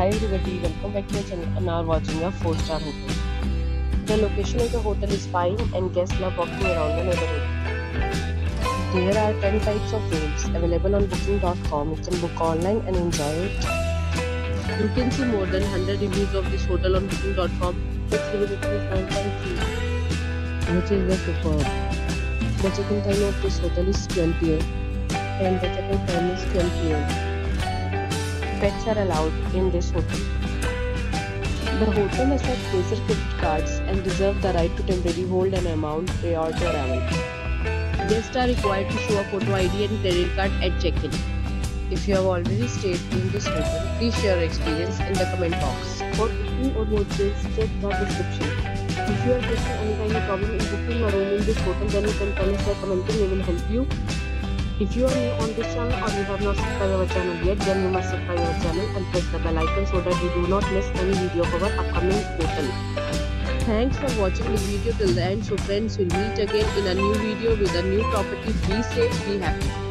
Hi everybody, welcome back to my channel and now watching a 4 star hotel. The location of the hotel is fine and guests love walking around the neighborhood. There are 10 types of rooms available on booking.com. You can book online and enjoy it. You can see more than 100 reviews of this hotel on booking.com. Its review rating is 9.3 which is the superb. The check-in time of this hotel is 12 pm and the check-out time is 12 pm. Pets are allowed in this hotel. The hotel accepts major credit cards and reserves the right to temporarily hold an amount prior to arrival. Guests are required to show a photo ID and credit card at check-in. If you have already stayed in this hotel, please share your experience in the comment box. For booking or more details, check the description. If you are facing any kind of problem in booking a room in this hotel, then you can tell us by commenting. We will help you. If you are new on this channel or you have not subscribed our channel yet, then you must subscribe our channel and press the bell icon so that you do not miss any video of our upcoming hotel. Thanks for watching the video till the end. So friends, we'll meet again in a new video with a new property. Be safe, be happy.